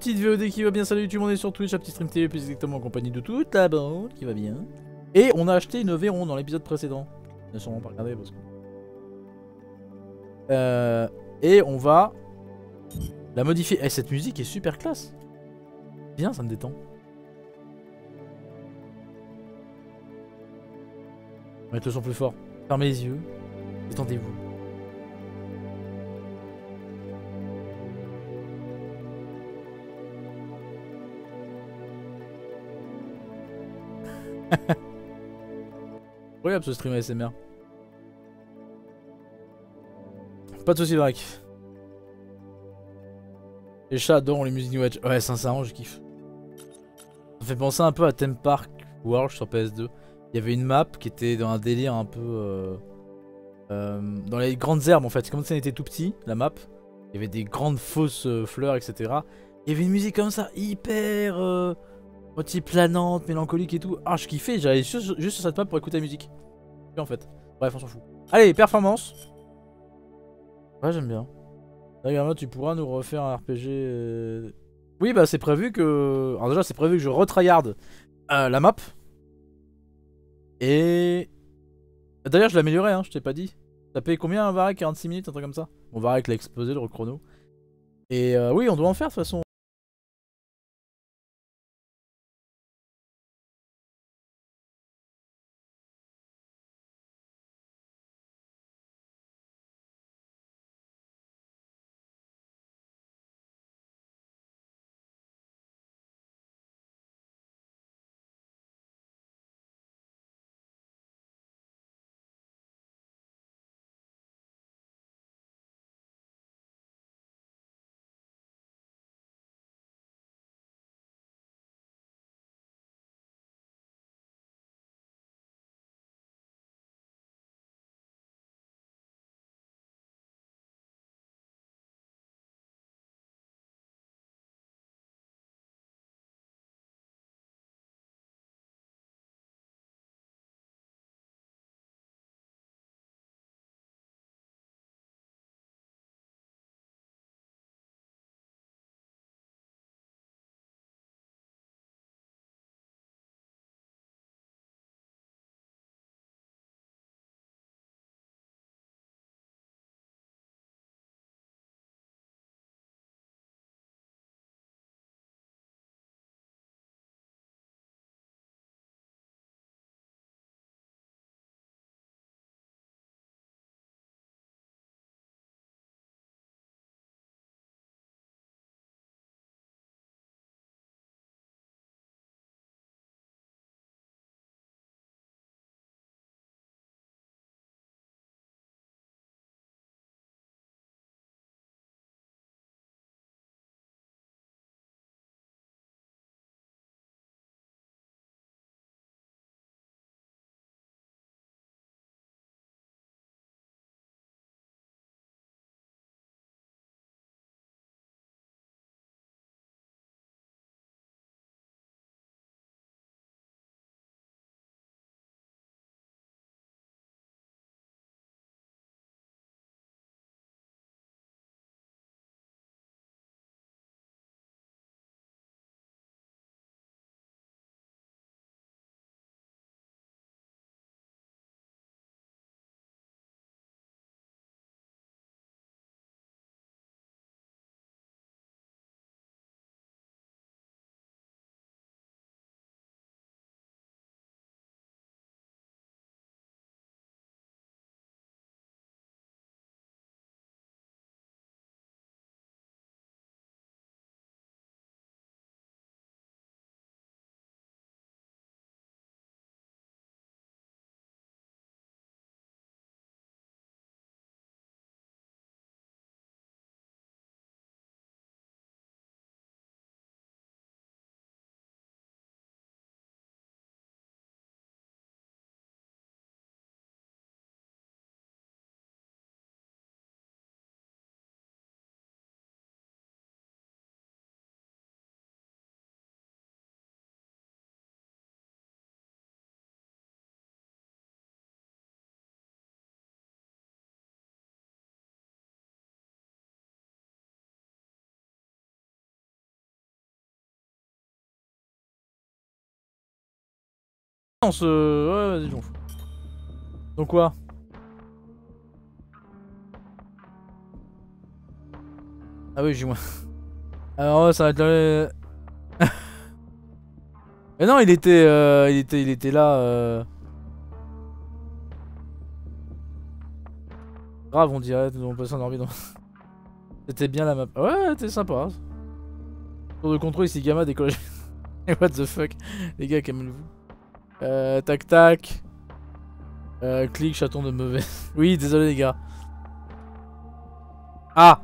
Petite VOD qui va bien, salut le monde est sur Twitch, un petit stream TV plus exactement en compagnie de toute la bande qui va bien. Et on a acheté une Véron dans l'épisode précédent. On n'a sûrement pas regardé parce que... Euh, et on va la modifier. Eh, cette musique est super classe. Bien, ça me détend. On mettre le son plus fort. Fermez les yeux. Détendez-vous. Incroyable ce stream ASMR. Pas de soucis, Drac. Les chats adorent les musiques New Age. Ouais, sincèrement, je kiffe. Ça fait penser un peu à Theme Park World sur PS2. Il y avait une map qui était dans un délire un peu... Euh, euh, dans les grandes herbes en fait. Comme on était tout petit, la map. Il y avait des grandes fausses euh, fleurs, etc. Il y avait une musique comme ça, hyper... Euh, moitié planante, mélancolique et tout. Ah, je kiffais, j'allais juste, sur cette map pour écouter la musique. En fait. Bref, on s'en fout. Allez, performance. Ouais, j'aime bien. Regarde, tu pourras nous refaire un RPG. Euh, oui, bah c'est prévu que. Alors, déjà, c'est prévu que je retryhard euh, la map. Et. D'ailleurs, je l'améliorerai, hein, je t'ai pas dit. Ça paye combien un Varek 46 minutes, un truc comme ça? Mon Varek l'a explosé le chrono. Et euh, oui, on doit en faire de toute façon. On se... Ouais, vas-y, j'en fous. Donc quoi? Ah oui, j'ai moins. Alors ouais, ça va être. Mais non, il était, euh, il était, il était là. Euh... Grave, on dirait, on peut s'endormir dans... C'était bien la map. Ouais, c'était sympa. Tour de contrôle ici, Gamma décollage. What the fuck Les gars, calmez-vous. Euh, tac tac. Euh, clic, chaton de mauvais. oui, désolé les gars. Ah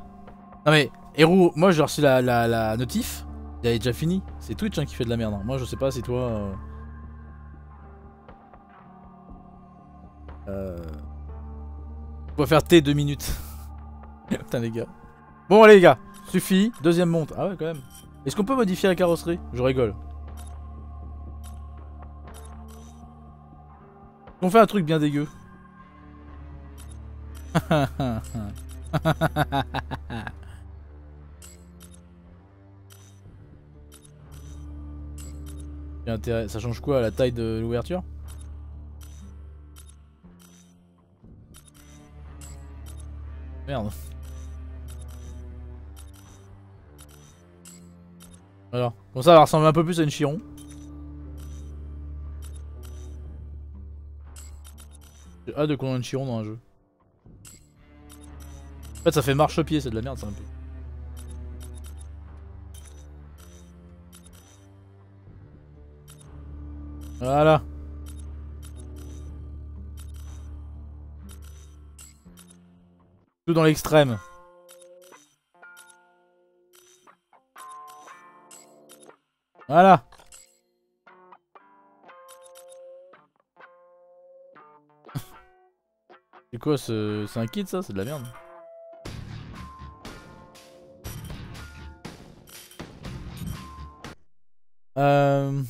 Non mais, Héros, moi j'ai reçu la, la, la, notif. Il avait déjà fini. C'est Twitch hein, qui fait de la merde. Hein. Moi je sais pas si toi... Euh... euh... On va faire T 2 minutes. Putain les gars. Bon allez les gars, suffit. Deuxième monte. Ah ouais quand même. Est-ce qu'on peut modifier la carrosserie? Je rigole. On fait un truc bien dégueu. Ça change quoi la taille de l'ouverture? Merde. Alors, bon ça va ressembler un peu plus à une chiron. J'ai hâte de ait une chiron dans un jeu. En fait ça fait marche-pied, c'est de la merde ça un peu. Voilà. Tout dans l'extrême. Voilà. C'est quoi ce... C'est un kit ça C'est de la merde. Euh...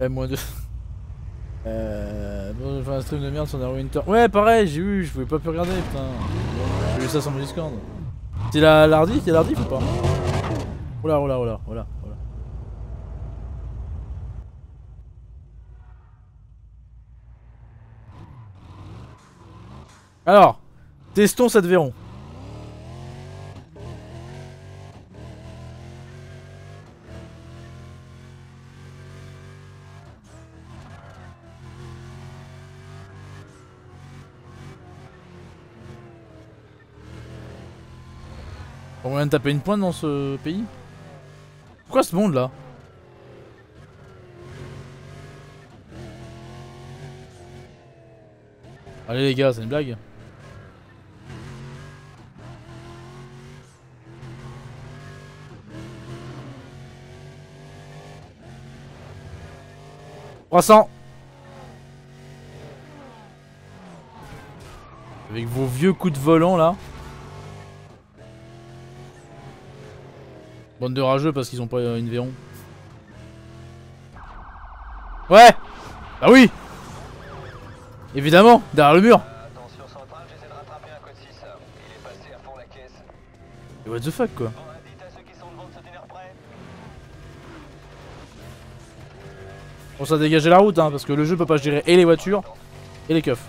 M-2. Euh... Bon, je fais un stream de merde sur Winter. Ouais, pareil, j'ai vu, je pouvais pas plus regarder, putain. J'ai vu ça sur mon Discord. C'est la y a l'ardif ou pas? Oula, oula, oula, oula, oula. Alors, testons cette verron. On vient de taper une pointe dans ce pays. Pourquoi ce monde là? Allez les gars, c'est une blague 300 Avec vos vieux coups de volant là Bande de rageux parce qu'ils ont pas une Véron. Ouais Bah oui Évidemment, derrière le mur Attention centrale, j'essaie de rattraper un code 6. Il est passé à fond la caisse. Et what the fuck quoi Bon ça a dégagé la route hein, parce que le jeu peut pas gérer et les voitures et les keufs.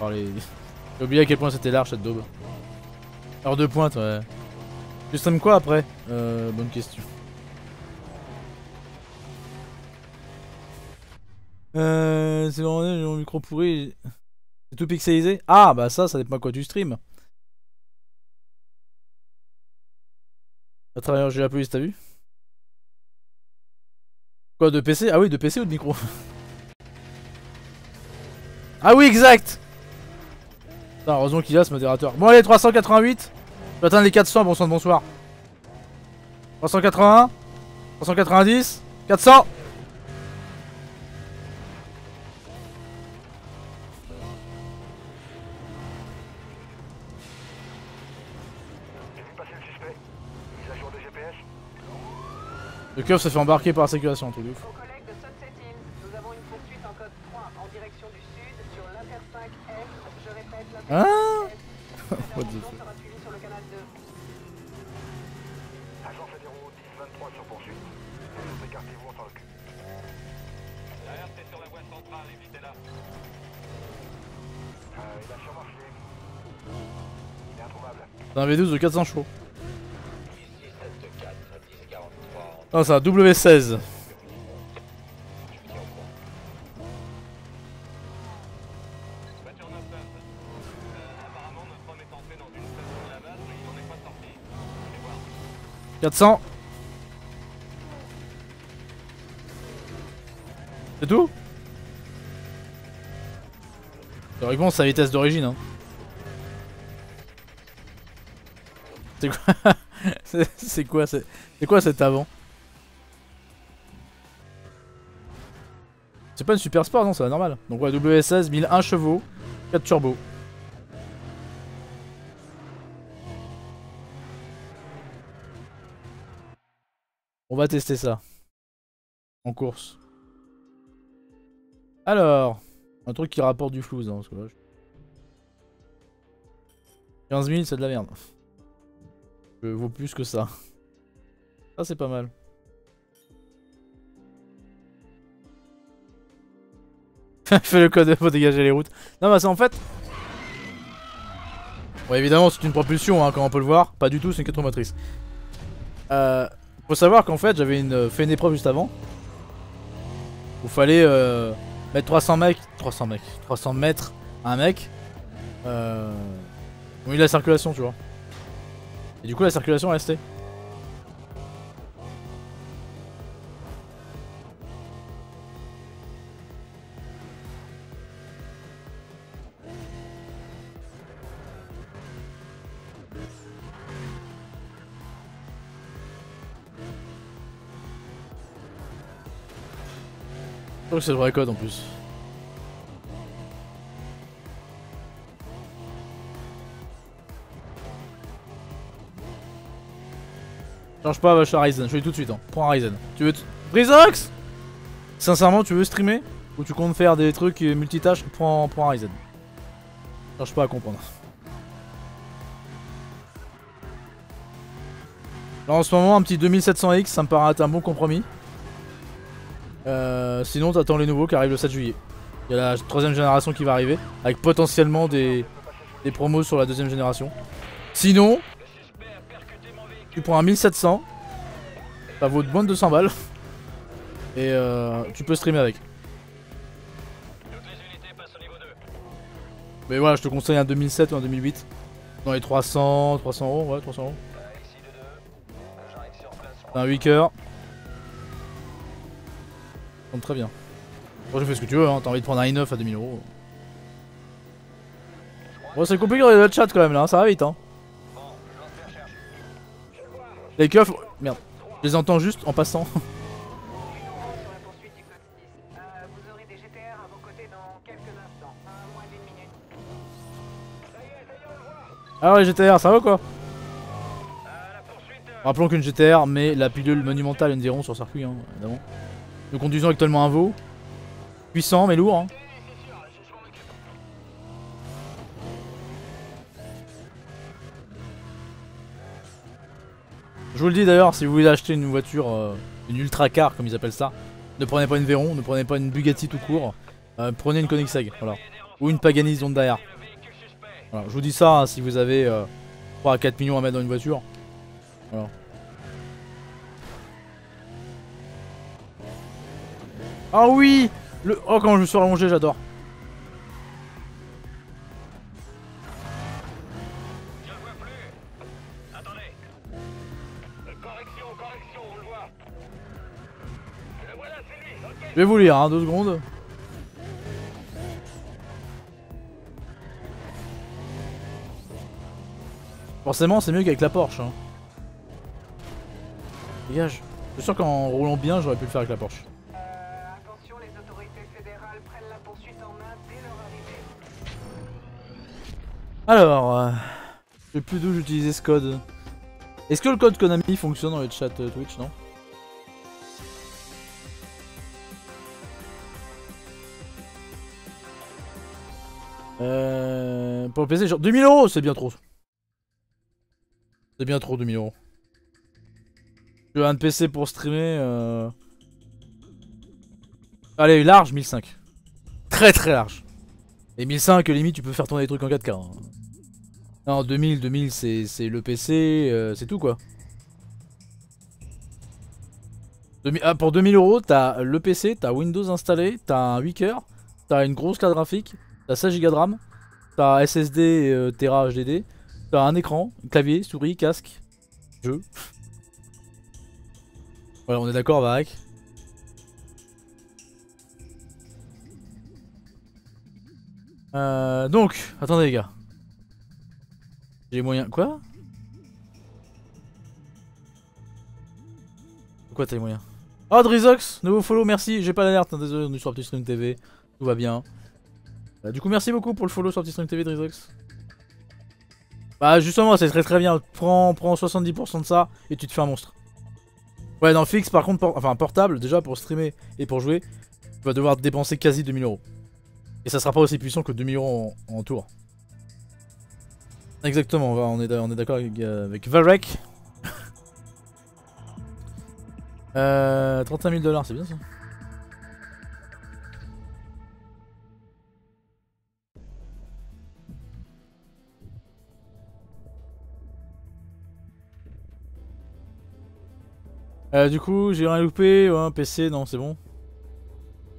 Oh, les... J'ai oublié à quel point c'était large cette daube. Heure de pointe, ouais. Tu stream quoi après? Euh, Bonne question. Euh, c'est vraiment mon micro pourri. C'est tout pixelisé? Ah, bah ça, ça dépend quoi tu stream. À travers j'ai la police, t'as vu? Quoi, de PC Ah oui, de PC ou de micro? Ah oui, exact heureusement qu'il a ce modérateur. Bon allez, 388. Je vais atteindre les 400, bonsoir, bonsoir. 381. 390. 400. Le keuf se fait embarquer par la sécurisation, tout de ouf. Hein What the fuck 23 sur poursuite. Les autres écartez-vous, on s'en occupe. L'alerte est sur la voie centrale, évitez-la. Euh, il a sûrement filé. Il est introuvable. C'est un V12 de 400 chevaux. Sorti. Je vais voir. 400. C'est tout? C'est sa vitesse d'origine. Hein. C'est quoi? C'est c'est quoi C'est c'est quoi cet avant? C'est pas une super sport, non, c'est la normale. Donc ouais, W16, 1001 chevaux, 4 turbos. On va tester ça. En course. Alors, un truc qui rapporte du flou, hein, parce que là, je- 15 000, c'est de la merde. Je vaux plus que ça. Ça, c'est pas mal. Fais le code pour dégager les routes. Non, bah c'est en fait... Bon, évidemment, c'est une propulsion, hein, comme on peut le voir. Pas du tout, c'est une 4 motrice. Euh, faut savoir qu'en fait, j'avais une, fait une épreuve juste avant. Où fallait euh, mettre 300 mecs... 300 mecs... 300 mètres à un mec. Euh... Oui, la circulation, tu vois. Et du coup, la circulation est restée. Crois que c'est le vrai code en plus. Change pas, va chez Ryzen, je vais tout de suite. Hein. Prends Ryzen. Tu veux. Brizox Sincèrement, tu veux streamer Ou tu comptes faire des trucs euh, multitâches Prends, prends Ryzen. Cherche pas à comprendre. Là en ce moment, un petit 2700X, ça me paraît être un bon compromis. Euh, sinon, t'attends les nouveaux qui arrivent le 7 juillet. Il y a la troisième génération qui va arriver, avec potentiellement des, promos sur la deuxième génération. Sinon, tu prends un 1700, ça vaut moins de 200 balles, et euh, tu peux streamer avec. Toutes les unités passent au niveau 2. Mais voilà, je te conseille un 2007 ou un 2008. Dans les 300, 300 euros, ouais, 300 euros. ici de 2. J'arrive sur place. C'est un 8 cœurs. Très bien. Bon, je fais ce que tu veux, hein. t'as envie de prendre un i9 à 2000 euros. Bon, c'est compliqué dans le chat quand même là, hein. ça va vite. Hein. Les keufs, merde, je les entends juste en passant. sur la poursuite du code 6. Vous aurez des GTR à vos côtés dans quelques instants, à moins d'une minute. Alors les GTR, ça va quoi? Rappelons qu'une GTR met la pilule monumentale Endiron sur circuit, hein, évidemment. Nous conduisons actuellement un veau. Puissant mais lourd. Hein. Je vous le dis d'ailleurs, si vous voulez acheter une voiture, euh, une ultra car comme ils appellent ça, ne prenez pas une Veyron, ne prenez pas une Bugatti tout court, euh, prenez une Koenigsegg, voilà. Ou une Pagani Zonda R. Voilà, je vous dis ça hein, si vous avez euh, 3 à 4 millions à mettre dans une voiture. Ah oui le... Oh quand je me suis rallongé j'adore. Je vais vous lire, hein, deux secondes. Forcément, c'est mieux qu'avec la Porsche. Hein. Dégage. Je suis sûr qu'en roulant bien, j'aurais pu le faire avec la Porsche. Alors, euh, je sais plus d'où j'utilisais ce code. Est-ce que le code Konami fonctionne dans le chat euh, Twitch, non? Euh, pour le PC, genre 2000 euros, c'est bien trop. C'est bien trop 2000 euros. Tu veux un PC pour streamer euh... Allez, large, 1005. Très très large. Et 1005, limite, tu peux faire tourner des trucs en 4K. hein. Non, 2000, 2000, c'est le PC, euh, c'est tout quoi. 2000 ah, pour 2000 euros, t'as le PC, t'as Windows installé, t'as un 8 coeurs, t'as une grosse carte graphique, t'as 16 Go de RAM, t'as SSD euh, Tera HDD, t'as un écran, clavier, souris, casque, jeu. Voilà, on est d'accord, Varek Euh, donc, attendez les gars. J'ai les moyens. Quoi? Quoi t'as les moyens? Oh Drizox, nouveau follow, merci. J'ai pas l'alerte, hein, désolé, on est sur Petit Stream TV. Tout va bien. Bah, du coup, merci beaucoup pour le follow sur Petit Stream TV, Drizox. Bah, justement, c'est très très bien. Prends, prends 70% de ça et tu te fais un monstre. Ouais, non, fixe par contre, por- enfin portable, déjà pour streamer et pour jouer, tu vas devoir dépenser quasi 2000 euros. Et ça sera pas aussi puissant que 2000 euros en, en tour. Exactement, on est d'accord avec, euh, avec Varek. euh, 35 000 dollars, c'est bien ça. Euh, du coup, j'ai rien loupé. Ouais, un PC, non, c'est bon.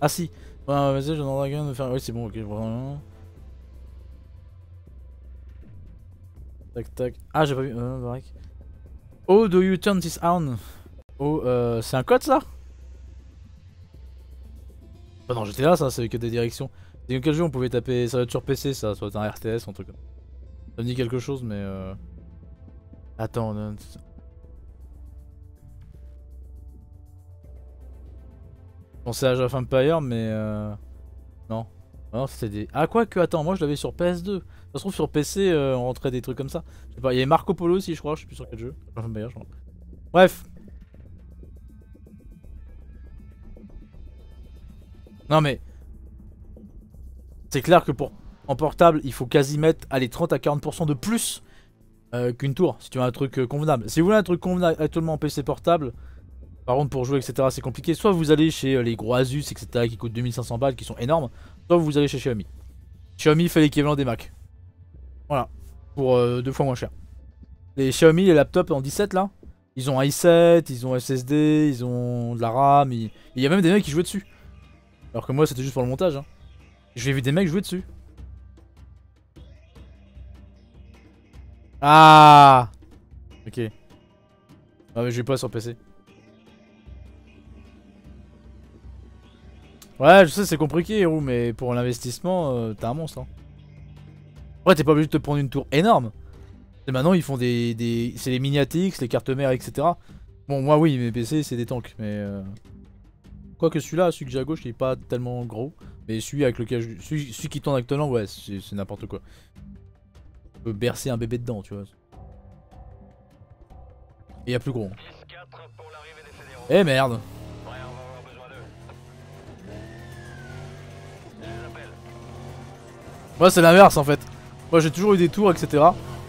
Ah si. Ouais, vas-y, j'en ai rien de faire. Oui, c'est bon, ok, vraiment. Tac tac. Ah, j'ai pas vu. Euh. Oh, do you turn this on? Oh, euh, c'est un code ça? Ah non, j'étais là, ça, c'est que des directions. Dans quel jeu on pouvait taper Ça doit être sur PC, ça, être un RTS, un truc ça. Me dit quelque chose, mais euh. Attends, non, pensais à Age Empire, mais euh... Non. Non, c'était des... Ah, quoi que, attends, moi je l'avais sur PS2. Ça se trouve sur PC, euh, on rentrait des trucs comme ça. Je sais pas, il y avait Marco Polo aussi, je crois, je sais plus sur quel jeu. Age Empire, je crois. Bref. Non mais... C'est clair que pour... En portable, il faut quasi mettre, allez, 30 à 40% de plus euh, qu'une tour, si tu veux un truc convenable. Si vous voulez un truc convenable actuellement en PC portable, par contre, pour jouer, etc., c'est compliqué. Soit vous allez chez euh, les gros Asus, etc., qui coûtent 2500 balles, qui sont énormes. Soit vous allez chez Xiaomi. Xiaomi fait l'équivalent des Mac. Voilà. Pour euh, deux fois moins cher. Les Xiaomi, les laptops en 17 là, ils ont un i7, ils ont SSD, ils ont de la RAM. Il il y a même des mecs qui jouaient dessus. Alors que moi, c'était juste pour le montage. Hein. J'ai vu des mecs jouer dessus. Ah Ok. Ah mais je vais pas sur PC. Ouais, je sais, c'est compliqué, Hero, mais pour l'investissement, euh, t'es un monstre. Hein. Ouais, t'es pas obligé de te prendre une tour énorme. Et maintenant, ils font des. des... C'est les miniatix, les cartes mères, etc. Bon, moi, oui, mes PC, c'est des tanks, mais. Euh... Quoique celui-là, celui que j'ai à gauche, il est pas tellement gros. Mais celui avec lequel je... celui, celui qui tourne actuellement, ouais, c'est n'importe quoi. On peut bercer un bébé dedans, tu vois. Et y a plus gros. 10-4 pour l'arrivée des fédéraux. Eh merde Moi c'est l'inverse en fait. Moi j'ai toujours eu des tours etc.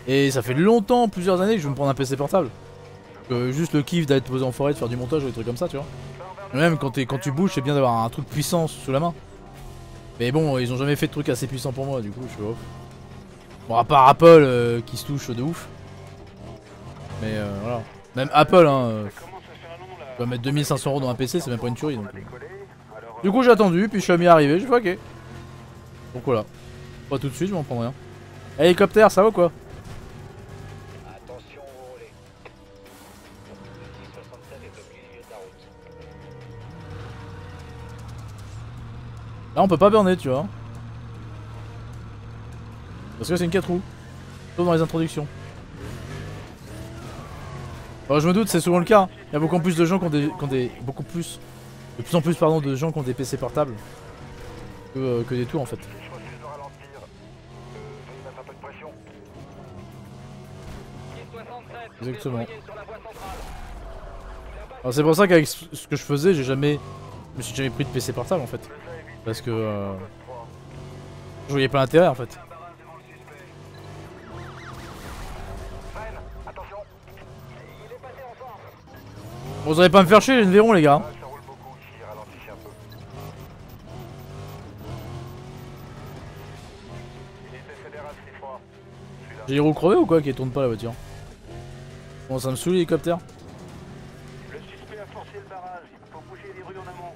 Et ça fait longtemps, plusieurs années que je me prendre un PC portable. Que juste le kiff d'être posé en forêt, de faire du montage ou des trucs comme ça tu vois. Même quand, tu bouges c'est bien d'avoir un truc puissant sous la main. Mais bon ils ont jamais fait de trucs assez puissants pour moi du coup je suis off. Bon à part Apple euh, qui se touche de ouf. Mais euh, voilà. Même Apple hein. euh, tu vas mettre 2500 euros dans un PC c'est même pas une tuerie donc. euh. Du coup j'ai attendu, puis Xiaomi est arrivé, j'ai fait ok. Donc voilà. Pas tout de suite, je m'en prends rien. Hélicoptère, ça va ou quoi? Attention au relais. Le 1067 est au milieu de la route. Là on peut pas burner, tu vois. Parce que c'est une 4 roues. Sauf dans les introductions. Bon, je me doute, c'est souvent le cas. hein. Il y a beaucoup plus de gens qui ont des, qui ont des- beaucoup plus, de plus en plus pardon, de gens qui ont des PC portables que, euh, que des tours en fait. Exactement. Alors c'est pour ça qu'avec ce que je faisais, j'ai jamais, je me suis jamais pris de PC portable en fait, parce que euh, je voyais pas l'intérêt en fait. Vous allez pas me faire chier, j'ai une verron les gars. Celui-là. J'ai les roues crevées ou quoi qui tourne pas la voiture? Bon, ça me saoule l'hélicoptère. Le suspect a forcé le barrage. Il faut bouger les rues en amont.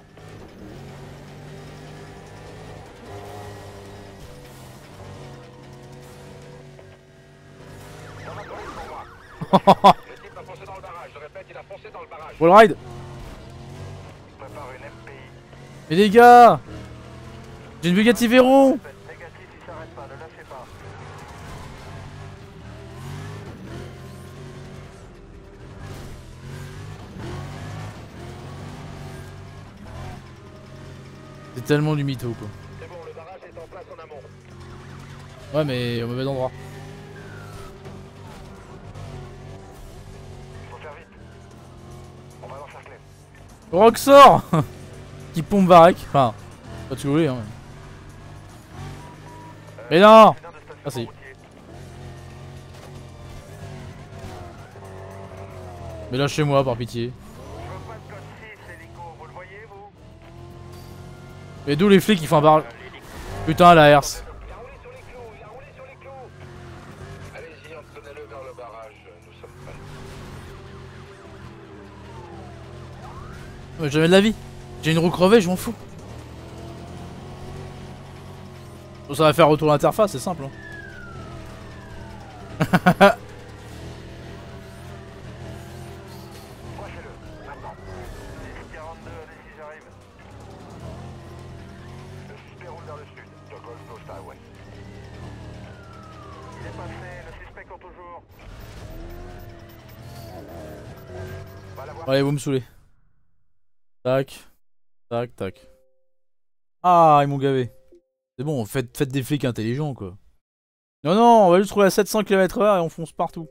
Le type a foncé dans le barrage. Je répète, il a foncé dans le barrage. Wall ride Prépare une MPI. Mais les gars J'ai une Bugatti Veyron tellement du mytho quoi. C'est bon, le barrage est en place en amont. Ouais mais au mauvais endroit. Faut faire vite. On va l'encercler. Roxor Qui pompe Varek. Enfin, pas de voulez hein. Mais non Ah, si. Mais lâchez-moi par pitié. Mais d'où les flics qui font un bar... Putain la herse. Mais jamais de la vie. J'ai une roue crevée, je m'en fous. Ça va faire retour l'interface, c'est simple. Hein. Allez, vous me saoulez. Tac. Tac, tac. Ah, ils m'ont gavé. C'est bon, faites, faites des flics intelligents, quoi. Non, non, on va juste rouler à 700 km/h et on fonce partout.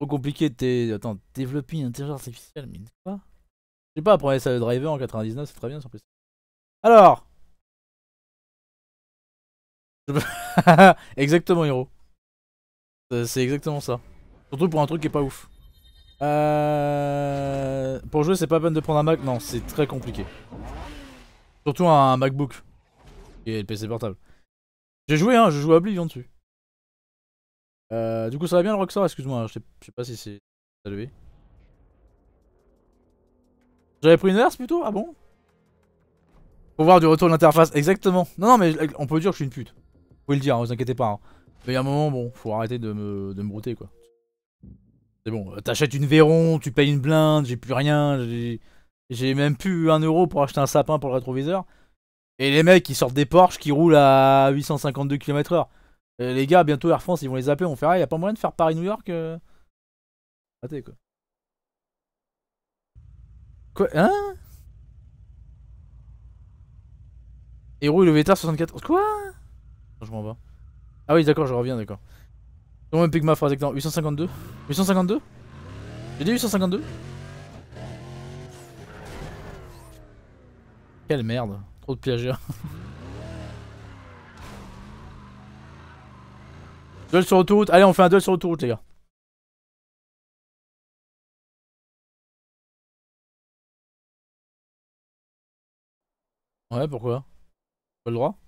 Trop compliqué de... Attends, développer une intelligence artificielle, mais quoi? Je sais pas, prenez ça le driver en 99, c'est très bien sur PC. Alors Exactement, héros. C'est- C'est exactement ça. Surtout pour un truc qui est pas ouf. Euh... Pour jouer, c'est pas peine de prendre un Mac. Non, c'est très compliqué. Surtout un MacBook. Et le PC portable. J'ai joué, hein, je joue à Oblivion dessus. Euh, du coup, ça va bien le Rockstar, excuse-moi, je sais je sais pas si c'est ça levé. J'avais pris une verse plutôt? Ah bon? Pour voir du retour de l'interface, exactement. Non, non, mais on peut dire que je suis une pute. Vous pouvez le dire, hein, vous inquiétez pas. hein. Mais il y a un moment, bon, faut arrêter de me, de me brouter quoi. C'est bon, euh, t'achètes une Véron, tu payes une blinde, j'ai plus rien, j'ai même plus un euro pour acheter un sapin pour le rétroviseur. Et les mecs qui sortent des Porsche qui roulent à 852 km/h. Euh, les gars, bientôt Air France, ils vont les appeler, on fait ah, y a pas moyen de faire Paris-New York euh... Raté quoi. Quoi Hein? Le VTR 64. Quoi? Je m'en vais. Ah oui, d'accord, je reviens, d'accord. Même pique ma phrase exactement. 852 852 J'ai dit 852 Quelle merde. Trop de plagiat. duel sur autoroute. Allez, on fait un duel sur autoroute, les gars. Ouais, pourquoi? Pas le droit?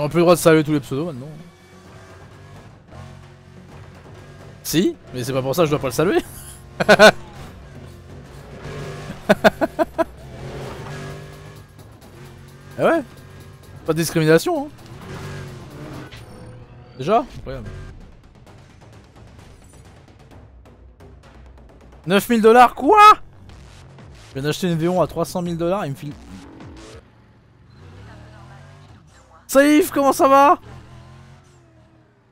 On a plus le droit de saluer tous les pseudos maintenant. Si, mais c'est pas pour ça que je dois pas le saluer. ah ouais Pas de discrimination, hein. Déjà Incroyable. 9000 dollars, quoi? Je viens d'acheter une Véron à 300 000 dollars, il me file... Saïf, comment ça va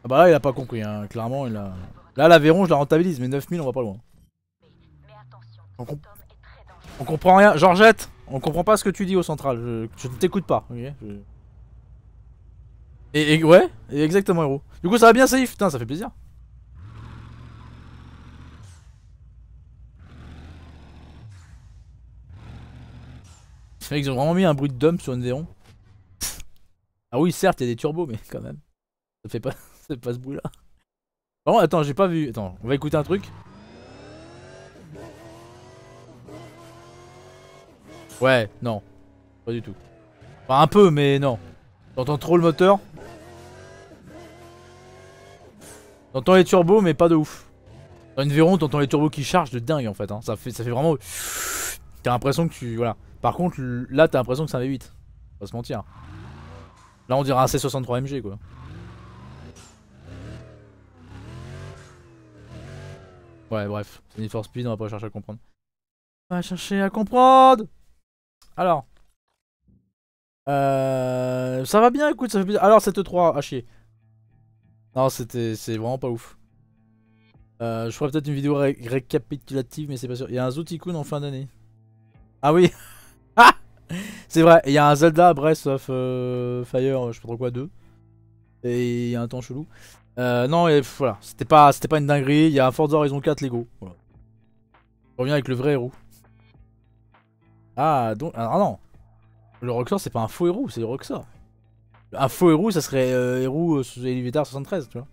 Ah bah là, il a pas compris, hein. clairement, il a... Là, la Véron, je la rentabilise, mais 9000, on va pas loin. On, comp- on comprend rien. Georgette, on comprend pas ce que tu dis au central. Je, ne t'écoute pas. ok? Je- Et, et- ouais, exactement, héros. Du coup, ça va bien, Saïf Putain, ça fait plaisir. Qu'ils ont vraiment mis un bruit de dump sur une Véron. Ah oui, certes, il y a des turbos, mais quand même. Ça fait pas, ça fait pas ce bruit-là. Bon, attends, j'ai pas vu. Attends, on va écouter un truc. Ouais, non. Pas du tout. Enfin, un peu, mais non. T'entends trop le moteur? T'entends les turbos, mais pas de ouf. Dans une Véron, t'entends les turbos qui chargent de dingue en fait. Hein. Ça, fait ça fait vraiment. T'as l'impression que tu. Voilà. Par contre, là, t'as l'impression que c'est un V8. Faut pas se mentir. Là, on dirait un C63 MG quoi. Ouais, bref. C'est Need for Speed, on va pas chercher à comprendre. On va chercher à comprendre Alors. Euh, ça va bien, écoute, ça fait plaisir. Alors, cette 3, à chier. Non, c'était c'est vraiment pas ouf. Euh, je ferai peut-être une vidéo ré récapitulative, mais c'est pas sûr. Il y a un Zotikun en fin d'année. Ah oui C'est vrai, il y a un Zelda Breath of euh, Fire, je sais pas trop quoi, 2. Et il y a un temps chelou. Euh, non, et voilà, c'était pas, pas une dinguerie. Il y a un Forza Horizon 4 Lego. Voilà. Je reviens avec le vrai héros. Ah, donc. Ah non Le Rockstar, c'est pas un faux héros, c'est le Rockstar. Un faux héros, ça serait euh, héros Elevator 73, tu vois.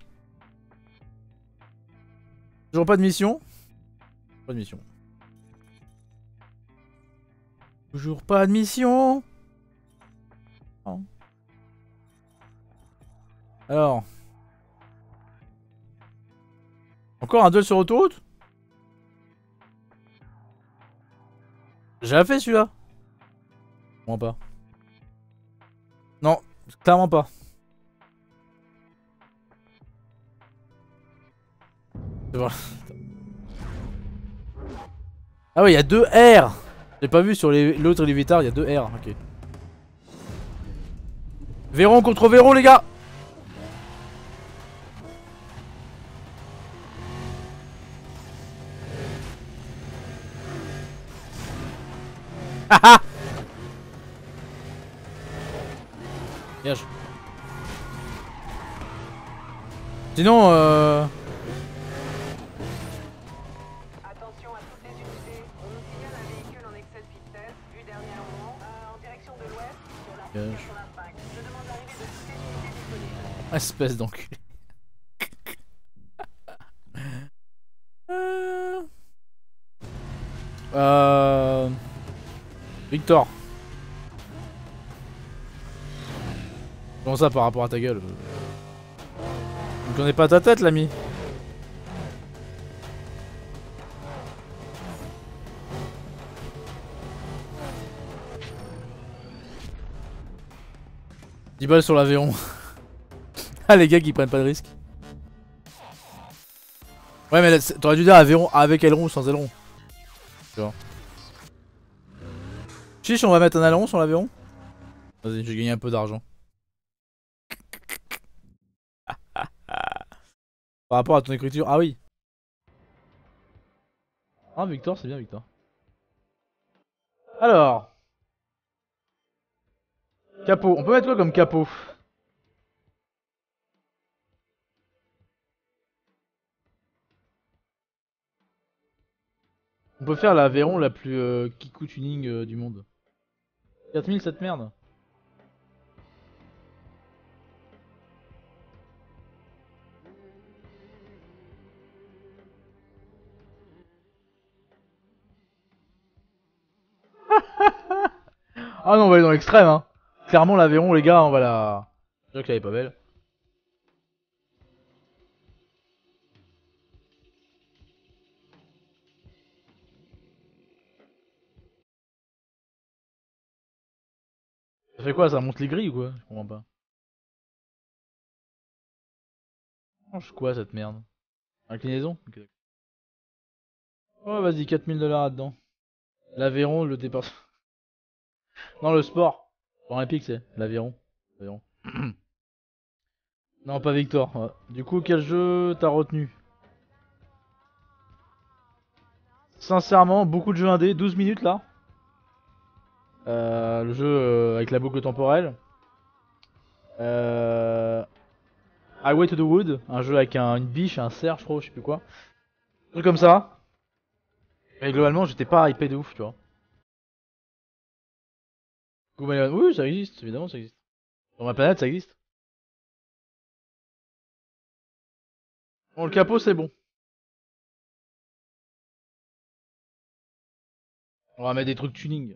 Toujours pas de mission Pas de mission. Toujours pas de mission non. Alors. Encore un duel sur autoroute? J'ai fait celui-là. Comment pas Non, clairement pas. Ah ouais, il y a deux R J'ai pas vu sur l'autre élévateur, il y a deux R, ok. Véron contre Véron les gars Haha Sinon, euh... Espèce d'enculé. Euh... euh... Victor. Comment ça par rapport à ta gueule Je connais pas ta tête l'ami. « 10 balles sur l'avion. ah les gars qui prennent pas de risque. Ouais mais t'aurais dû dire avec aileron ou sans aileron. Vois. Chiche on va mettre un aileron sur l'aviron. Vas-y j'ai gagné un peu d'argent. Par rapport à ton écriture, ah oui. Ah Victor c'est bien Victor. Alors. Capot, on peut mettre quoi comme capot On peut faire la Véron la plus euh, kikou tuning euh, du monde. 4000 cette merde Ah non on va aller dans l'extrême hein Clairement la Véron les gars on va la... Je dirais qu'elle est pas belle. Fait quoi ça monte les grilles ou quoi? Je comprends pas. Ça Change quoi cette merde? Inclinaison? Oh vas-y 4000 dollars là-dedans. L'Aveyron, le départ. non le sport. Sport olympique c'est l'Aveyron. Non pas Victor. ouais. Du coup quel jeu t'as retenu? Sincèrement beaucoup de jeux indés, 12 minutes là. Euh, le jeu euh, avec la boucle temporelle. Euh, Highway to the Wood, un jeu avec un- une biche, un cerf, je crois, je sais plus quoi. Un truc comme ça. Et globalement, j'étais pas hypé de ouf, tu vois. Oui, ça existe, évidemment, ça existe. Sur ma planète, ça existe. Bon, le capot, c'est bon. On va mettre des trucs tuning.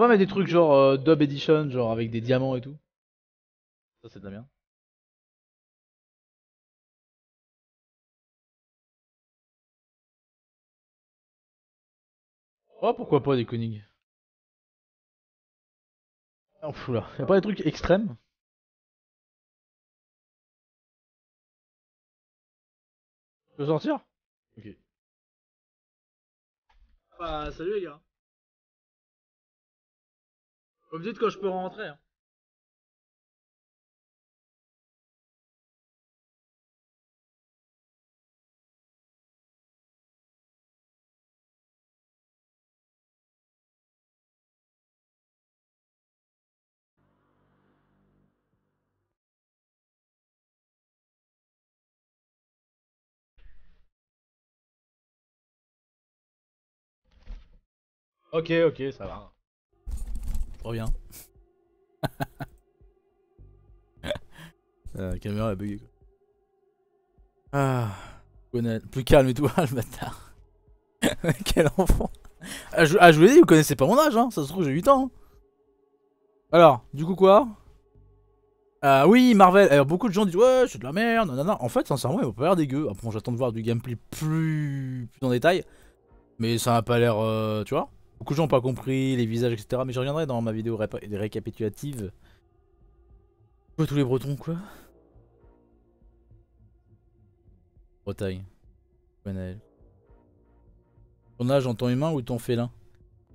Va mettre des trucs genre euh, Dub Edition, genre avec des diamants et tout. Ça, c'est de la merde. Oh, pourquoi pas des conings Oh, oula, y'a pas des trucs extrêmes? Je peux sortir? Ok. Bah, salut les gars. Vous me dites quand je peux rentrer. Hein. Ok, ok, ça va. Trop bien. La caméra a bugué quoi. Ah. Plus calme et tout, ah, le bâtard. Quel enfant. Ah je, ah, je vous l'ai dit, vous connaissez pas mon âge, hein. Ça se trouve, j'ai 8 ans. hein. Alors, du coup, quoi? Ah oui, Marvel. Alors, beaucoup de gens disent, ouais, c'est de la merde, nanana. En fait, sincèrement, il m'a pas l'air dégueu. Après, j'attends de voir du gameplay plus, plus en détail. Mais ça n'a pas l'air, euh, tu vois. Beaucoup de gens n'ont pas compris les visages, etc. Mais je reviendrai dans ma vidéo récapitulative. Tous les Bretons, quoi? Bretagne. Gwenaël. Ton âge en temps humain ou ton félin?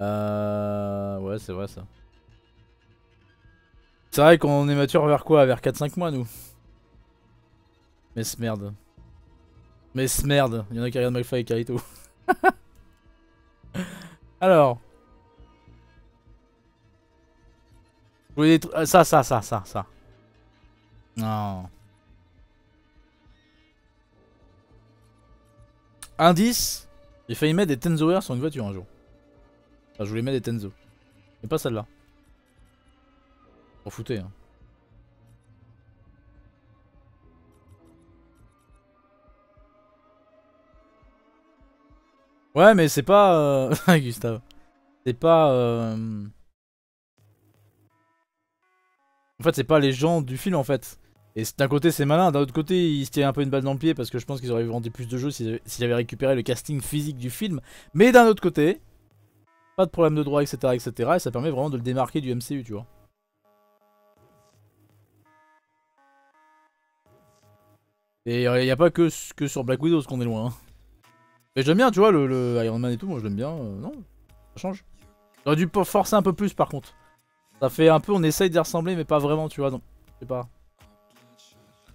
Euh... Ouais, c'est vrai ça. C'est vrai qu'on est mature vers quoi? Vers 4-5 mois, nous. Mais ce merde. Mais ce merde. Il y en a qui regardent McFly et Carito. Alors. Tru- ah, Ça, ça, ça, ça, ça. Non. Indice. J'ai failli mettre des Tenzo Air sur une voiture un jour. Enfin, je voulais mettre des Tenzo. Mais pas celle-là. Pour fouter, hein. Ouais, mais c'est pas. euh, Gustave. C'est pas. euh, En fait, c'est pas les gens du film en fait. Et d'un côté, c'est malin, d'un autre côté, ils se tirent un peu une balle dans le pied parce que je pense qu'ils auraient vendu plus de jeux s'ils avaient, récupéré le casting physique du film. Mais d'un autre côté, pas de problème de droit, etc., etc. Et ça permet vraiment de le démarquer du MCU, tu vois. Et il n'y a pas que, que sur Black Widow qu'on est loin. hein. Mais j'aime bien, tu vois, le, Iron Man et tout, moi je l'aime bien. euh, non, ça change. J'aurais dû forcer un peu plus par contre. Ça fait un peu, on essaye d'y ressembler, mais pas vraiment, tu vois. Donc, je sais pas.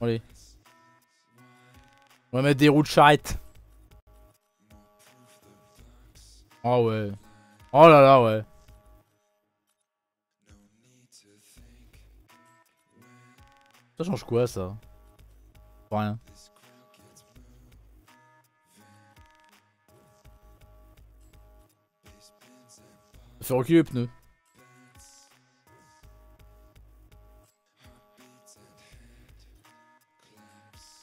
Allez. On va mettre des roues de charrette. Oh ouais. Oh là là, ouais. Ça change quoi ça? Rien. Ça fait reculer le pneu.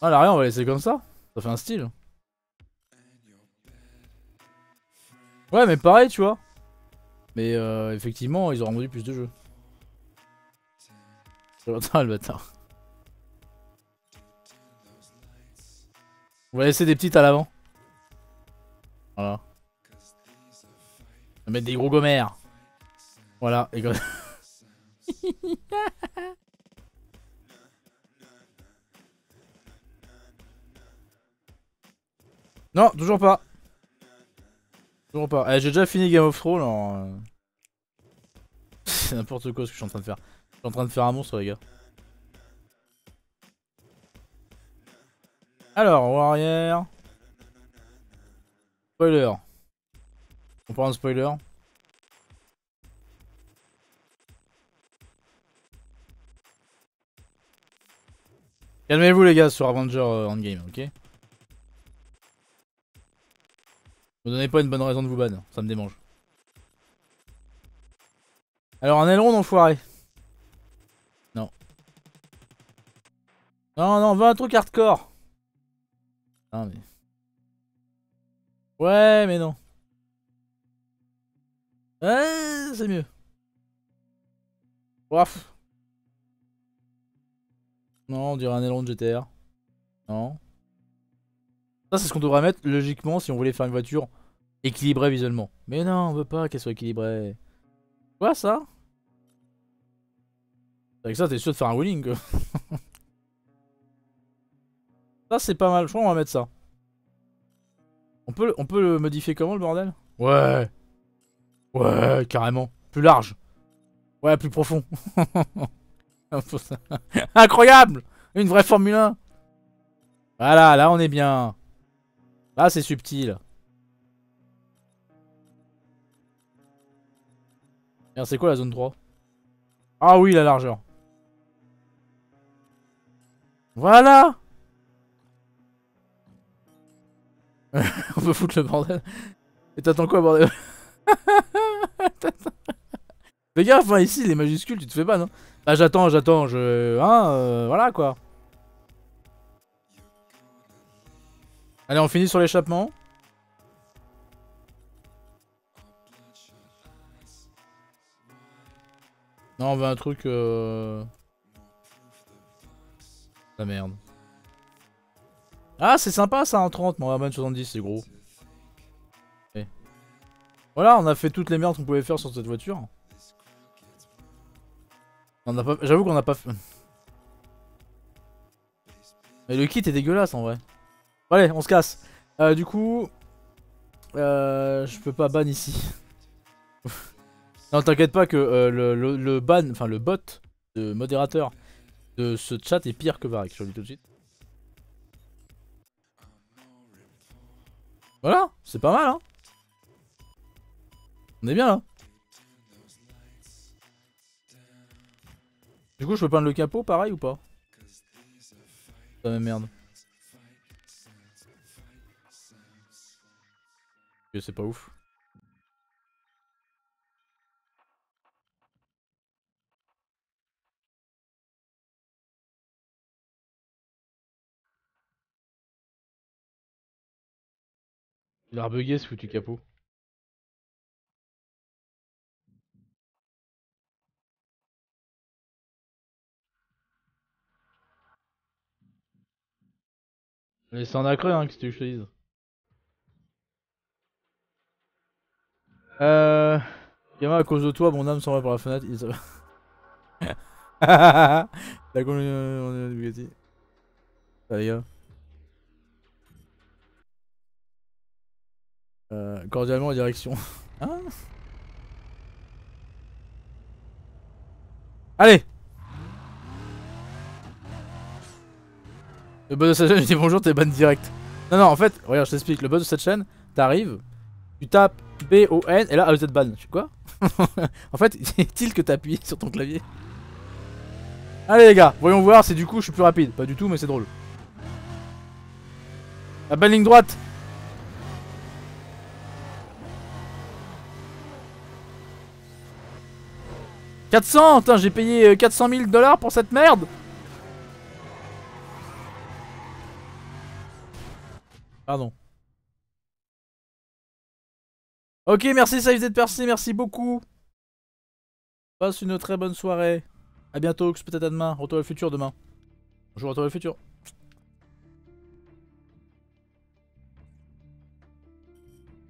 Ah rien, on va laisser comme ça. Ça fait un style. Ouais, mais pareil, tu vois. Mais euh, effectivement, ils auront vendu plus de jeux. C'est le bâtard. On va laisser des petites à l'avant. Voilà. On va mettre des gros gommères. Voilà, et. Non, toujours pas. Toujours pas. Eh, J'ai déjà fini Game of Thrones, alors... euh, C'est n'importe quoi ce que je suis en train de faire. Je suis en train de faire un monstre, les gars. Alors, Warrior. Spoiler. On prend un spoiler. Calmez-vous les gars sur Avenger euh, Endgame, ok Me donnez pas une bonne raison de vous ban, ça me démange. Alors un aileron d'enfoiré. Non. Non, non, on veut un truc hardcore. Non mais... Ouais, mais non. Ouais, c'est mieux. Ouaf. Non, on dirait un aileron de GTR. Non. Ça, c'est ce qu'on devrait mettre logiquement si on voulait faire une voiture équilibrée visuellement. Mais non, on veut pas qu'elle soit équilibrée. Quoi ça? Avec ça, t'es sûr de faire un wheeling ça, c'est pas mal. Je crois qu'on va mettre ça. On peut, on peut le modifier comment le bordel? Ouais. Ouais, carrément. Plus large. Ouais, plus profond. Incroyable Une vraie Formule 1 Voilà, là on est bien. Là c'est subtil. C'est quoi la zone 3 Ah oui, la largeur. Voilà On peut foutre le bordel. Et t'attends quoi, bordel? Fais gaffe, hein, ici, les majuscules, tu te fais pas, non Bah j'attends, j'attends, je... Hein, euh, voilà, quoi. Allez, on finit sur l'échappement. Non, on veut un truc... Euh... La merde. Ah, c'est sympa ça en 30, mais va 70, c'est gros. Voilà, on a fait toutes les merdes qu'on pouvait faire sur cette voiture. Pas... J'avoue qu'on a pas fait... Mais le kit est dégueulasse en vrai. allez, on se casse. Euh, du coup... Euh, je peux pas ban ici. non, t'inquiète pas que euh, le, ban, enfin le bot de modérateur de ce chat est pire que Varek, je le dis tout de suite. Voilà, c'est pas mal hein. On est bien là. Du coup, je peux peindre le capot pareil ou pas Ça même merde. c'est pas ouf. Il a rebugué ce foutu capot. Mais c'est en accru hein, que tu utilises. Euh... Gamma, à cause de toi, mon âme s'en va par la fenêtre. Il... La on est Bugatti. Ça les gars. Euh, cordialement en direction. Hein? Allez Le boss de cette chaîne, je dis bonjour, t'es ban direct. Non, non, en fait, regarde, je t'explique. Le boss de cette chaîne, t'arrives, tu tapes B-O-N, et là, vous êtes ban. Suis quoi? En fait, est-il que appuyé sur ton clavier? Allez les gars, voyons voir si du coup je suis plus rapide. Pas du tout, mais c'est drôle. La belle ligne droite 400 Putain, j'ai payé 400 000 dollars pour cette merde Pardon. Ok, merci SaveZ Percy, merci beaucoup. Passe une très bonne soirée. A bientôt, peut-être à demain. Retour au futur demain. Bonjour, retour au futur.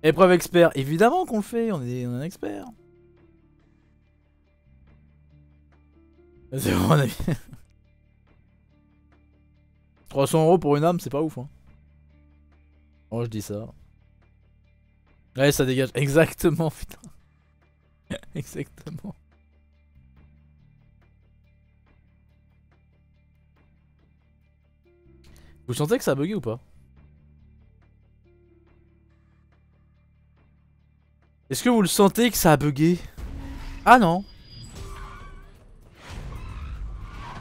Épreuve expert, évidemment qu'on le fait, on est, un expert. C'est bon, on a 300 euros pour une âme, c'est pas ouf. Hein. Oh, je dis ça. Ouais, ça dégage. Exactement, putain. Exactement. Vous sentez que ça a bugué ou pas? Est-ce que vous le sentez que ça a bugué? Ah non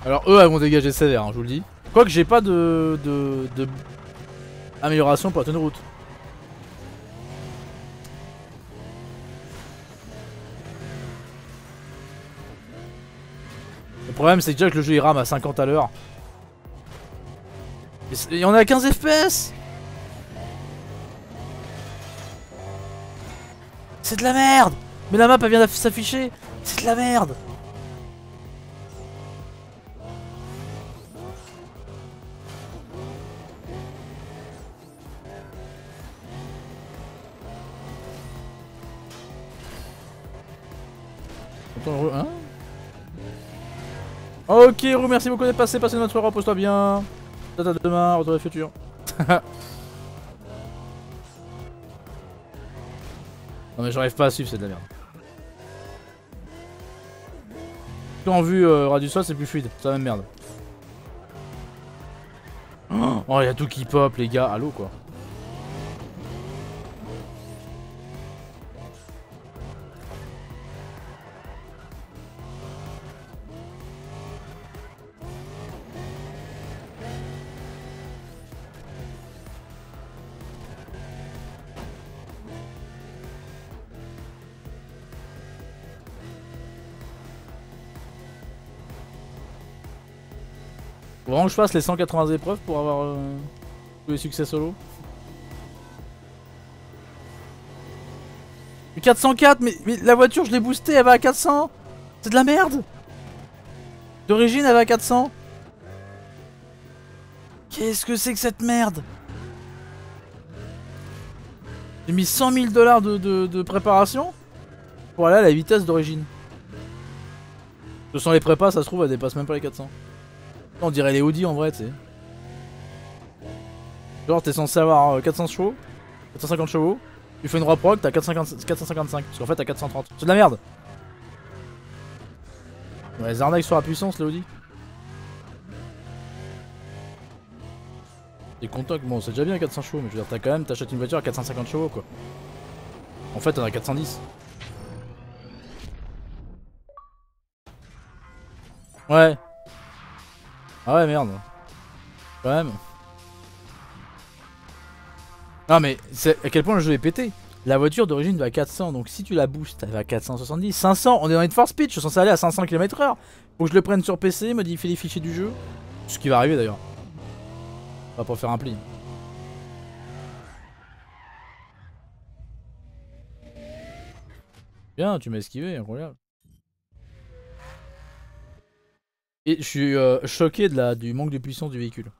Alors eux elles vont dégager sévère, hein, je vous le dis. Quoique j'ai pas de, de, de amélioration pour la tenue route. problème c'est déjà que le jeu il rame à 50 à l'heure. Et on est à 15 FPS C'est de la merde Mais la map elle vient s'afficher C'est de la merde Hein Ok, Roux, merci beaucoup d'être passé. Passez notre soirée, repose-toi bien. Tata demain, retour le futur. non, mais j'arrive pas à suivre, c'est de la merde. En vue euh, ras du sol, c'est plus fluide. C'est la même merde. Oh, il y a tout qui pop, les gars. Allô, quoi. Je fasse les 180 épreuves pour avoir euh, tous les succès solo. Mais 404, mais, la voiture je l'ai boostée, elle va à 400 C'est de la merde D'origine elle va à 400 Qu'est-ce que c'est que cette merde? J'ai mis 100 000 dollars de préparation pour aller à la vitesse d'origine. Ce sont les prépas, ça se trouve, elle dépasse même pas les 400. On dirait les Audi en vrai, tu sais. Genre, t'es censé avoir euh, 400 chevaux, 450 chevaux, tu fais une reprog, t'as 450 455, parce qu'en fait t'as 430. C'est de la merde Ouais, les arnaques sur la puissance, les Audi. T'es content bon, c'est déjà bien 400 chevaux, mais je veux dire, t'as quand même, t'achètes une voiture à 450 chevaux quoi. En fait, t'en as 410. Ouais. Ah ouais, merde. Quand même. Non mais, à quel point le jeu est pété. La voiture d'origine va à 400, donc si tu la boostes, elle va à 470. 500, on est dans une force speed, je suis censé aller à 500 km/h. Faut que je le prenne sur PC, modifier les fichiers du jeu. Ce qui va arriver d'ailleurs. Pas pour faire un pli. Bien, tu m'as esquivé, incroyable. Et je suis euh, choqué de du manque de puissance du véhicule.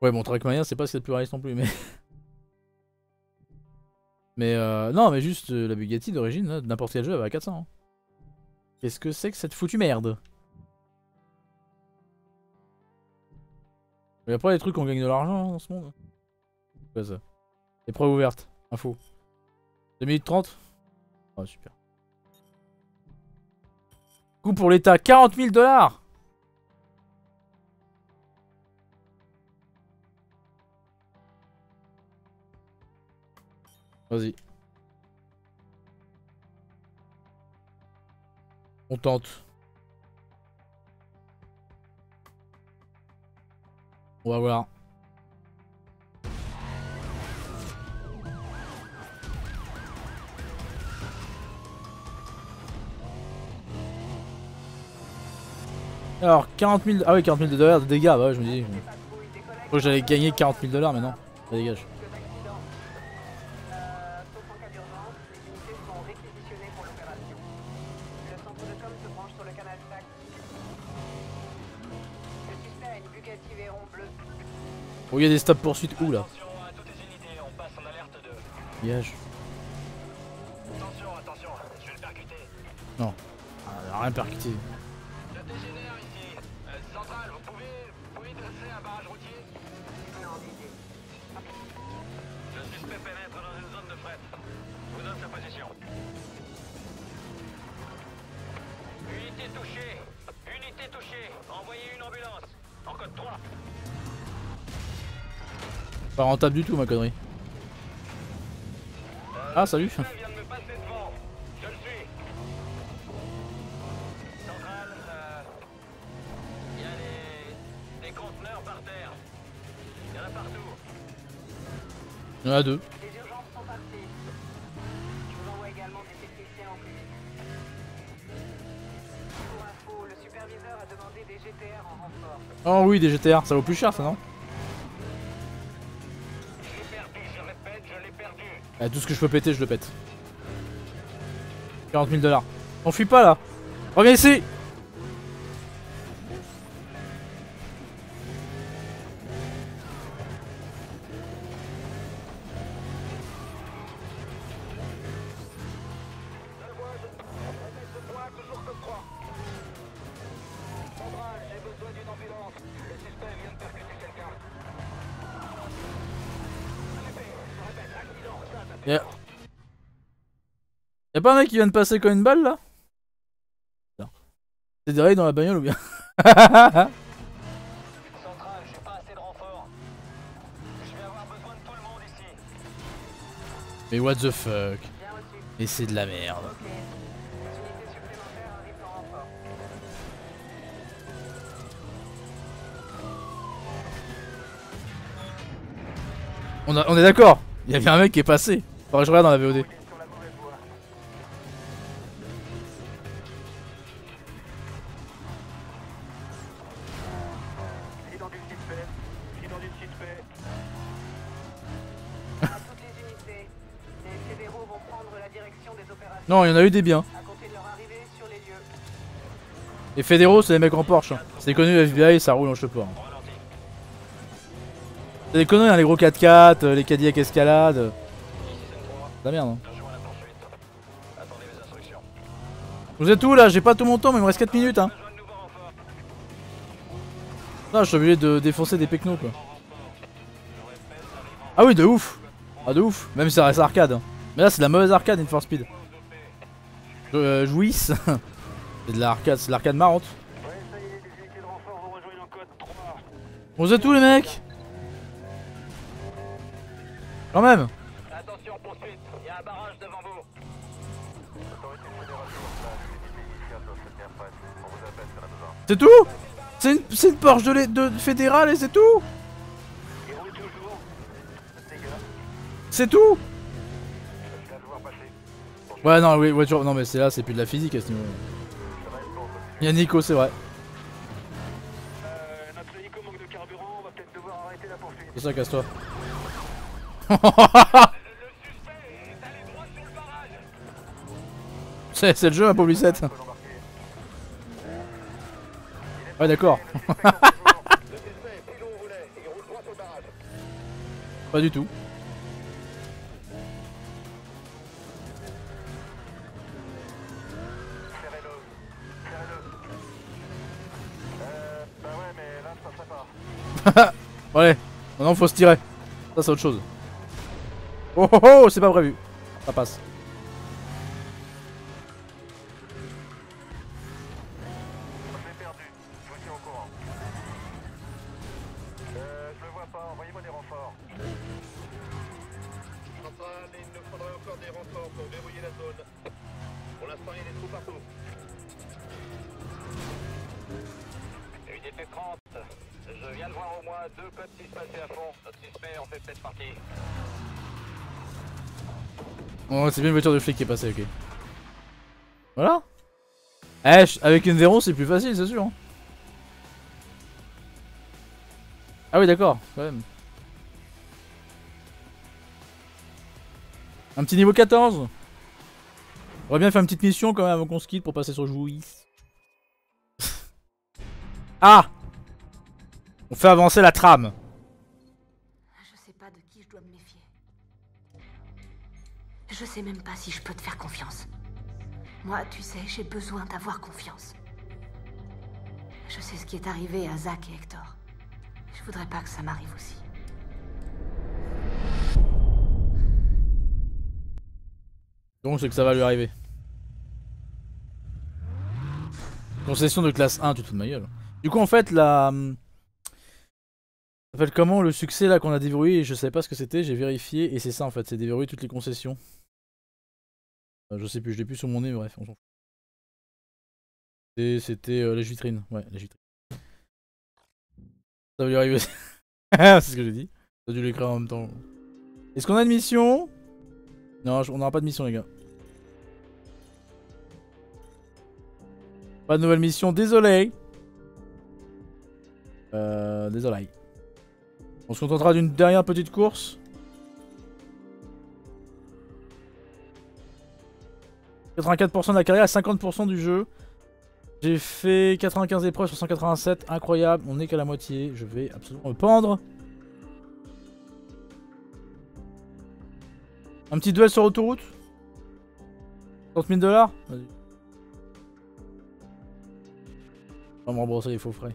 Ouais, bon, Trackmania, c'est pas ce qu'il y de plus réaliste non plus, mais. mais euh, non, mais juste euh, la Bugatti d'origine, de n'importe quel jeu, elle va à 400. hein. Qu'est-ce que c'est que cette foutue merde? Il y a pas des trucs où on gagne de l'argent hein, dans ce monde quoi ça Épreuve ouverte, info. 2 minutes 30 Oh, super. Coût pour l'État, 40 000 dollars Vas-y. On tente. On va voir. Alors, 40 000... Ah oui, 40 000 dollars de dégâts, bah ouais, je me dis... Crois que j'allais gagner 40 000 dollars, mais non. Ça dégage. de. Oh, il y a des stop poursuites où là Attention à toutes les unités, barrage routier Non, d'idée. Le suspect pénètre dans une zone de fret. Je vous donne sa position. Unité touchée. Unité touchée. Envoyez une ambulance. En code 3. Pas rentable du tout ma connerie. Ah, salut. Il y en a deux. Oh oui, des GTR, ça vaut plus cher ça, non. Ah, Tout ce que je peux péter, je le pète. 40 000 dollars. On fuit pas là Reviens ici pas un mec qui vient de passer comme une balle là Non. C'est des rayons dans la bagnole ou bien. Mais what the fuck. Mais c'est de la merde. On, a- on est d'accord Il y avait un mec qui est passé. Faudrait que je regarde dans la VOD. Il y en a eu des biens. les fédéraux, c'est les mecs en Porsche. hein. C'est connu, FBI, ça roule en hein. C'est des conneries, hein, les gros 4x4, euh, les Cadillac Escalade. La merde. Hein. Vous êtes où là? J'ai pas tout mon temps, mais il me reste 4 minutes. Hein. Je suis obligé de défoncer des pecnos quoi. Ah oui, de ouf Ah de ouf Même si ça reste arcade. hein. Mais là, c'est de la mauvaise arcade, Need for Speed. Euh, jouisse. c'est de l'arcade, c'est de l'arcade marrante. Ouais, ça y est, des unités de renfort vont rejoindre en code 3. Vous êtes où les mecs Quand même Attention, poursuite. Il y a un barrage devant vous. On. C'est tout? C'est une, c'est une Porsche de, de fédérale et c'est tout? C'est tout? Ouais non oui voiture non mais c'est là c'est plus de la physique à ce niveau. Ça va être bon. Il y a Nico c'est vrai. Euh. C'est ça casse-toi. c'est c'est le jeu. On peut l'embarquer. Ouais d'accord. Le suspect est Allez, maintenant faut se tirer. Ça c'est autre chose. Oh oh oh, c'est pas prévu. Ça passe. C'est bien une voiture de flic qui est passée, ok. Voilà. Eh, avec une Véron c'est plus facile, c'est sûr. hein. Ah oui, d'accord, quand même. Un petit niveau 14. On aurait bien fait une petite mission quand même avant qu'on se quitte pour passer sur Jouisse. ah On fait avancer la trame. Je sais même pas si je peux te faire confiance. Moi, tu sais, j'ai besoin d'avoir confiance. Je sais ce qui est arrivé à Zach et Hector. Je voudrais pas que ça m'arrive aussi. Donc c'est que ça va lui arriver. Concession de classe 1, tu te fous de ma gueule. Du coup en fait la... hum, Ça s'appelle comment le succès là qu'on a déverrouillé? Je savais pas ce que c'était, j'ai vérifié et c'est ça en fait, c'est déverrouiller toutes les concessions. Euh, je sais plus, je l'ai plus sur mon nez, bref, on s'en fout. C'était euh, les vitrines, ouais, les vitrines. Ça va lui arriver c'est ce que j'ai dit. T'as dû l'écrire en même temps. Est-ce qu'on a une mission? Non, on n'aura pas de mission les gars. Pas de nouvelle mission, désolé. Euh, désolé. On se contentera d'une dernière petite course. 84% de la carrière, 50% du jeu. J'ai fait 95 épreuves sur 187, incroyable, on n'est qu'à la moitié, je vais absolument me pendre. Un petit duel sur autoroute? 30 000 dollars? Vas-y. On va me rembourser les faux frais.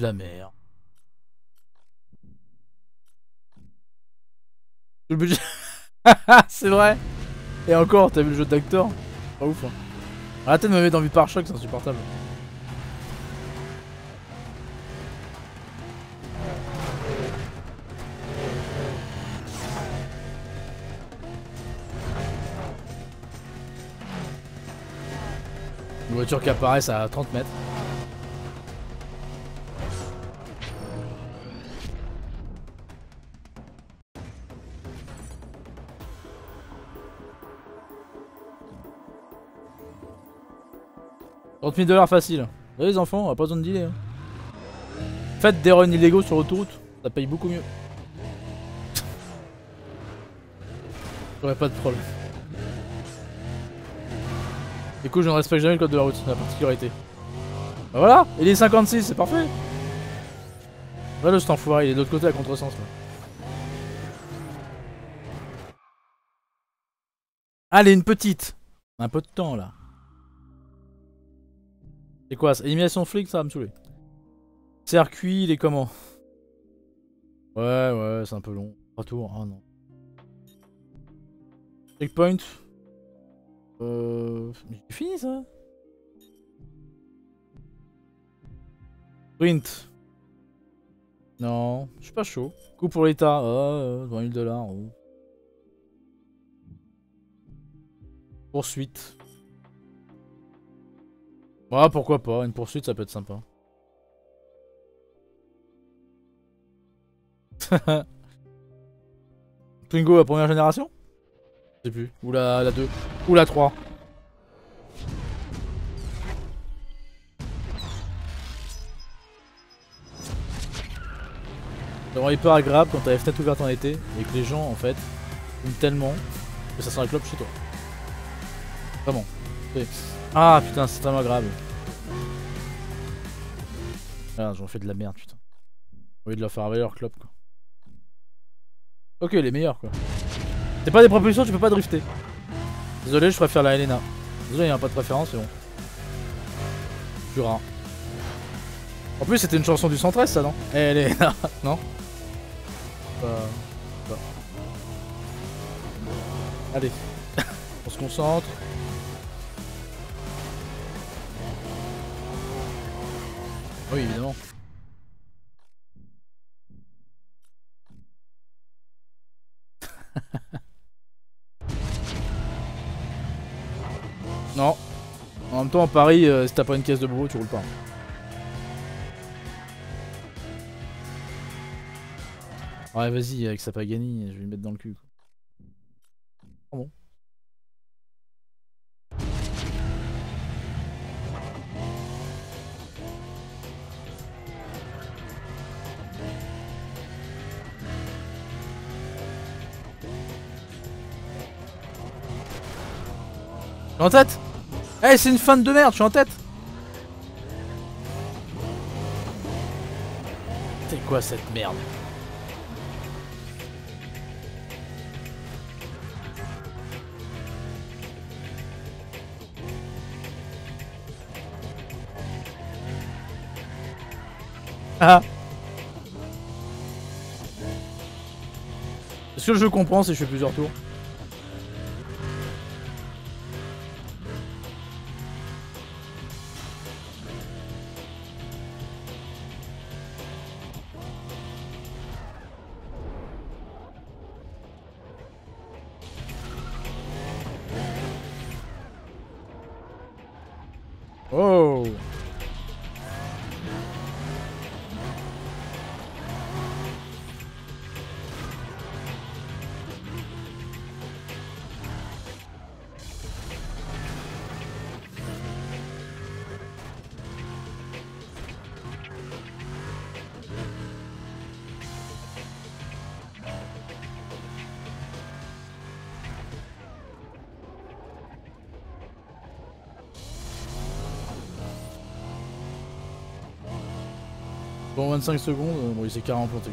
la merde. Le budget. c'est vrai. Et encore, t'as vu le jeu d'acteur Pas ouf. Hein. Arrêtez de me mettre dans par choc, c'est insupportable. Une voiture qui apparaît à 30 mètres. « 30 000 dollars facile. Vous les enfants, on a pas besoin de dealer. Hein. Faites des runs illégaux sur l'autoroute, ça paye beaucoup mieux. J'aurais pas de problème. Du coup, je ne respecte jamais le code de la route, la particularité. Bah voilà, il est 56, c'est parfait. Voilà le cet enfoiré, il est de l'autre côté à contresens là. Allez, une petite. Un peu de temps là. C'est quoi Élimination flic, ça va me saouler. Circuit, il est comment? Ouais, ouais, c'est un peu long. Retour, ah non. Checkpoint? Euh... J'ai fini ça? Sprint. Non, je suis pas chaud. Coup pour l'état. Ah, euh, 20 000 dollars. oh. Poursuite. Ouais, pourquoi pas. Une poursuite, ça peut être sympa. Twingo la première génération? Je sais plus. Ou la, la 2. Ou la 3. C'est hyper agréable quand t'as les fenêtres ouvertes en été et que les gens en fait aiment tellement que ça sent la clope chez toi. Vraiment. Ah putain, c'est tellement agréable. Ah, j'en fais de la merde putain. Au lieu de leur faire avaler leur clope quoi. Ok, les meilleurs quoi. T'es pas des propulsions, tu peux pas drifter. Désolé, je préfère la Helena. Désolé, il y a pas de préférence, c'est bon. Plus rare. En plus, c'était une chanson du 113, ça, non? Helena, non? Pas. Allez, on se concentre. Oui, évidemment. Non. En même temps, en Paris, euh, si t'as pas une caisse de bourreau, tu roules pas. Ouais, vas-y, avec sa Pagani, je vais lui mettre dans le cul. Ah bon? en tête Eh, hey, c'est une fin de merde, je suis en tête C'est quoi cette merde Ah Ce que je comprends, c'est que je fais plusieurs tours. Oh 25 secondes, euh, bon il s'est carrément planté.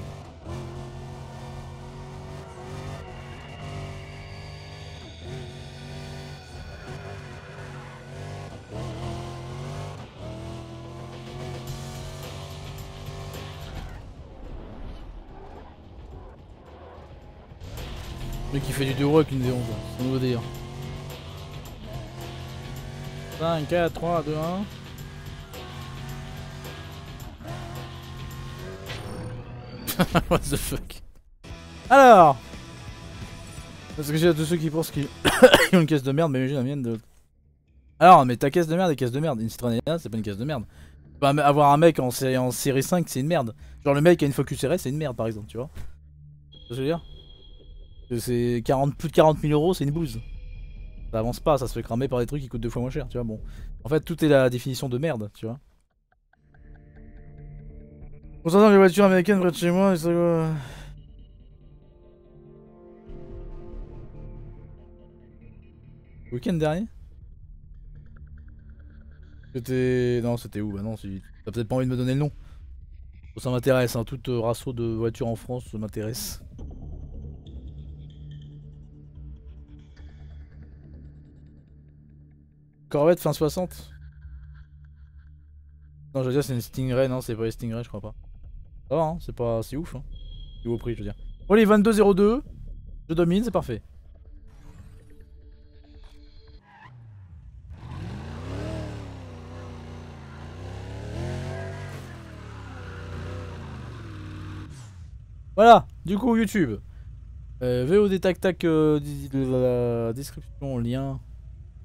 Le mec qui fait du 2 roues avec une V11, c'est nouveau délire. 5, 4, 3, 2, 1. What the fuck Alors Parce que j'ai tous ceux qui pensent qu'ils ont une caisse de merde, mais j'ai la mienne de... Alors, mais ta caisse de merde est caisse de merde. Une Citroën c'est pas une caisse de merde. Bah, avoir un mec en série, en série 5, c'est une merde. Genre le mec qui a une Focus RS, c'est une merde par exemple, tu vois. Ce que je veux dire? C'est 40, plus de 40 000 euros, c'est une bouse. Ça avance pas, ça se fait cramer par des trucs qui coûtent deux fois moins cher, tu vois. Bon. En fait, tout est la définition de merde, tu vois. Concernant les voitures américaines près de chez moi, ça quoi week-end dernier C'était... Non, c'était où? Bah non, t'as peut-être pas envie de me donner le nom. Ça m'intéresse, hein, tout euh, de voitures en France m'intéresse. Corvette fin 60 Non, je veux dire c'est une Stingray, non c'est pas une Stingray je crois pas. Hein, c'est pas si ouf. Hein. Niveau prix, je veux dire. Bon, les 22-02. Je domine, c'est parfait. Voilà, du coup, YouTube. Euh, VOD tac tac, euh, la description, lien,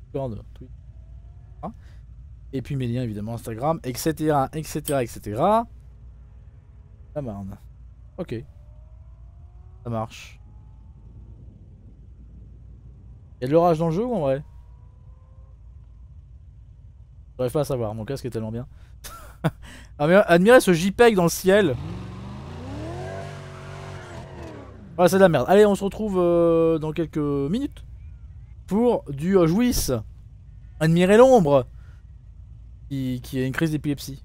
Discord, Twitter. Hein. Et puis mes liens évidemment Instagram, etc. etc. etc. La marne. Ok. Ça marche. Y'a de l'orage dans le jeu ou en vrai? J'arrive pas à savoir, mon casque est tellement bien. Admirez- ce JPEG dans le ciel. Ouais, c'est de la merde. Allez, on se retrouve euh, dans quelques minutes pour du euh, jouisse. Admirez l'ombre qui, qui a une crise d'épilepsie.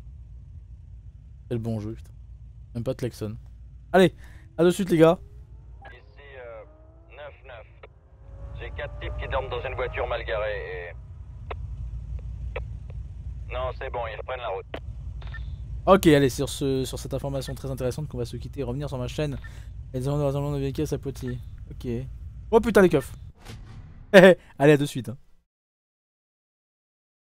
Quel bon jeu, putain. Même pas de klaxon. Allez, à de suite les gars. Ici, euh, 9-9. J'ai quatre types qui dorment dans une voiture mal garée et... Non, c'est bon, ils reprennent la route. Ok, allez, sur, ce, sur cette information très intéressante qu'on va se quitter et revenir sur ma chaîne. Et dans un de VKS à Poitiers. Ok. Oh putain les keufs. allez, à de suite. hein.